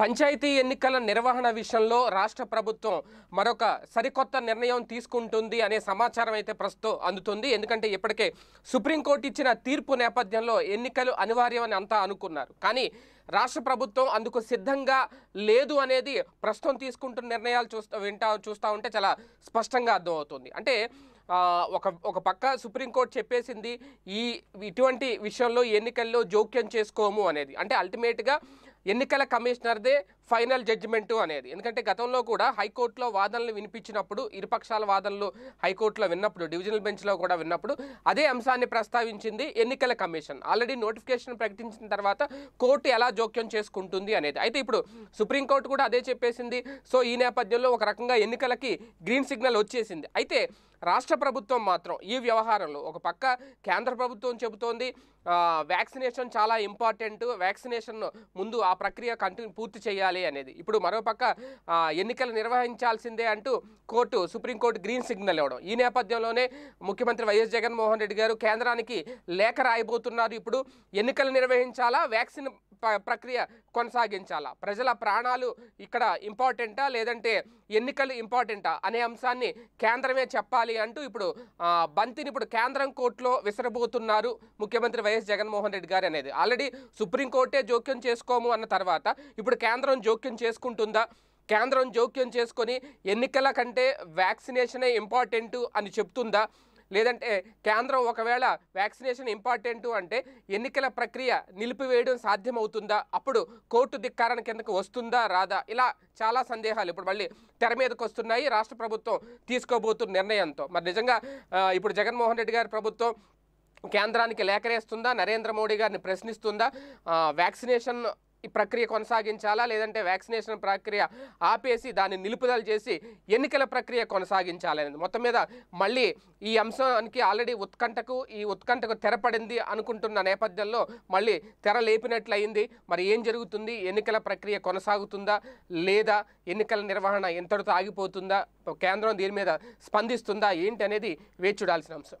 పంచాయతీ ఎన్నికల నిర్వహణ విషయంలో రాష్ట్ర ప్రభుత్వం మరొక సరికొత్త నిర్ణయం తీసుకుంటుంది అనే సమాచారం అయితే ప్రస్తుతం అందుతుంది. ఎందుకంటే ఇప్పటికే సుప్రీంకోర్టు ఇచ్చిన తీర్పు నేపథ్యంలో ఎన్నికలు అనివార్యమని అంతా అనుకున్నారు. కానీ రాష్ట్ర ప్రభుత్వం అందుకు సిద్ధంగా లేదు అనేది ప్రస్తుతం తీసుకుంటున్న నిర్ణయాలు చూస్తూ వింటా చూస్తూ ఉంటే చాలా స్పష్టంగా అర్థమవుతుంది. అంటే ఒక ఒక పక్క సుప్రీంకోర్టు చెప్పేసింది ఈ ఇటువంటి విషయంలో ఎన్నికల్లో జోక్యం చేసుకోము అనేది. అంటే అల్టిమేట్గా ఎన్నికల కమిషనర్దే ఫైనల్ జడ్జిమెంటు అనేది. ఎందుకంటే గతంలో కూడా హైకోర్టులో వాదనలు వినిపించినప్పుడు ఇరుపక్షాల వాదనలు హైకోర్టులో విన్నప్పుడు డివిజనల్ బెంచ్లో కూడా విన్నప్పుడు అదే అంశాన్ని ప్రస్తావించింది ఎన్నికల కమిషన్. ఆల్రెడీ నోటిఫికేషన్ ప్రకటించిన తర్వాత కోర్టు ఎలా జోక్యం చేసుకుంటుంది అనేది. అయితే ఇప్పుడు సుప్రీంకోర్టు కూడా అదే చెప్పేసింది. సో ఈ నేపథ్యంలో ఒక రకంగా ఎన్నికలకి గ్రీన్ సిగ్నల్ వచ్చేసింది. అయితే రాష్ట్ర ప్రభుత్వం మాత్రం ఈ వ్యవహారంలో ఒక పక్క కేంద్ర ప్రభుత్వం చెబుతోంది వ్యాక్సినేషన్ చాలా ఇంపార్టెంట్. వ్యాక్సినేషన్ ముందు ఆ ప్రక్రియ కంటిన్యూ పూర్తి చేయాలి. అనేది. ఇప్పుడు మరోపక్క ఆ, ఎన్నికలు నిర్వహించాల్సిందే అంటూ కోర్టు సుప్రీంకోర్టు గ్రీన్ సిగ్నల్ ఇవ్వడం. ఈ నేపథ్యంలోనే ముఖ్యమంత్రి వైఎస్ జగన్మోహన్ రెడ్డి గారు కేంద్రానికి లేఖ రాయబోతున్నారు. ఇప్పుడు ఎన్నికలు నిర్వహించాలా? వ్యాక్సిన్ ప్రక్రియ కొనసాగించాలా? ప్రజల ప్రాణాలు ఇక్కడ ఇంపార్టెంటా? లేదంటే ఎన్నికలు ఇంపార్టెంటా? అనే అంశాన్ని కేంద్రమే చెప్పాలి అంటూ ఇప్పుడు బంతిని ఇప్పుడు కేంద్రం కోర్టులో విసరబోతున్నారు ముఖ్యమంత్రి వైఎస్ జగన్మోహన్ రెడ్డి గారు అనేది. ఆల్రెడీ సుప్రీంకోర్టే జోక్యం చేసుకోము అన్న తర్వాత ఇప్పుడు కేంద్రం జోక్యం చేసుకుంటుందా? కేంద్రం జోక్యం చేసుకొని ఎన్నికల కంటే వ్యాక్సినేషనే ఇంపార్టెంట్ అని చెప్తుందా? లేదంటే కేంద్రం ఒకవేళ వ్యాక్సినేషన్ ఇంపార్టెంట్ అంటే ఎన్నికల ప్రక్రియ నిలిపివేయడం సాధ్యమవుతుందా? అప్పుడు కోర్టు ధిక్కారణ కిందకు వస్తుందా రాదా? ఇలా చాలా సందేహాలు ఇప్పుడు మళ్ళీ తెర మీదకు వస్తున్నాయి. రాష్ట్ర ప్రభుత్వం తీసుకోబోతున్న నిర్ణయంతో. మరి నిజంగా ఇప్పుడు జగన్మోహన్ రెడ్డి గారి ప్రభుత్వం కేంద్రానికి లేఖరేస్తుందా? నరేంద్ర మోడీ గారిని ప్రశ్నిస్తుందా? వ్యాక్సినేషన్ ఈ ప్రక్రియ కొనసాగించాలా? లేదంటే వ్యాక్సినేషన్ ప్రక్రియ ఆపేసి దాన్ని నిలుపుదల చేసి ఎన్నికల ప్రక్రియ కొనసాగించాలనేది మొత్తం మీద మళ్ళీ ఈ అంశానికి ఆల్రెడీ ఉత్కంఠకు ఈ ఉత్కంఠకు తెరపడింది అనుకుంటున్న నేపథ్యంలో మళ్ళీ తెర లేపినట్లయింది. మరి ఏం జరుగుతుంది? ఎన్నికల ప్రక్రియ కొనసాగుతుందా? లేదా ఎన్నికల నిర్వహణ ఎంతటితో ఆగిపోతుందా? కేంద్రం దీని మీద స్పందిస్తుందా? ఏంటి అనేది వేచి చూడాల్సిన అంశం.